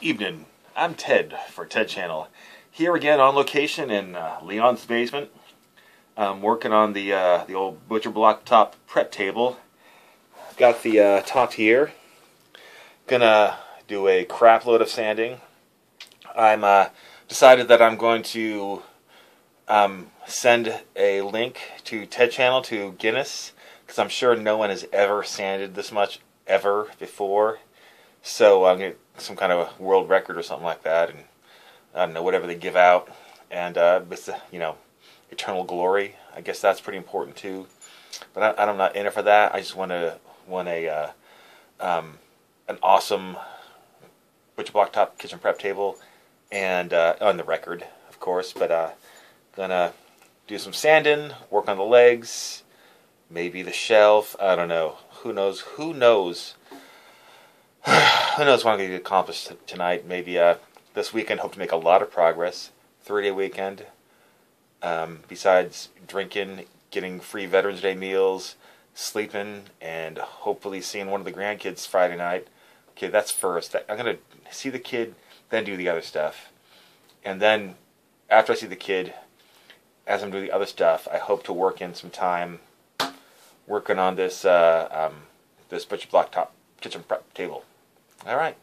Evening. I'm Ted for Ted Channel. Here again on location in uh, Leon's basement. I'm working on the uh, the old butcher block top prep table. Got the uh, top here. Gonna do a crap load of sanding. I'm uh, decided that I'm going to um, send a link to Ted Channel to Guinness because I'm sure no one has ever sanded this much ever before. So I'm gonna some kind of a world record or something like that, and I don't know whatever they give out, and uh, it's you know eternal glory. I guess that's pretty important too. But I, I'm not in it for that. I just want to want a uh, um, an awesome butcher block top kitchen prep table, and uh, on the record, of course. But uh, gonna do some sanding, work on the legs, maybe the shelf. I don't know. Who knows? Who knows? Who knows what I'm going to accomplish tonight? Maybe uh, this weekend. Hope to make a lot of progress. Three day weekend. Um, besides drinking, getting free Veterans Day meals, sleeping, and hopefully seeing one of the grandkids Friday night. Okay, that's first. I'm going to see the kid, then do the other stuff. And then after I see the kid, as I'm doing the other stuff, I hope to work in some time working on this uh, um, this butcher block top kitchen prep table. All right.